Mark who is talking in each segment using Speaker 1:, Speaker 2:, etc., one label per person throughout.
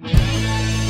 Speaker 1: Música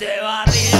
Speaker 1: este barrio.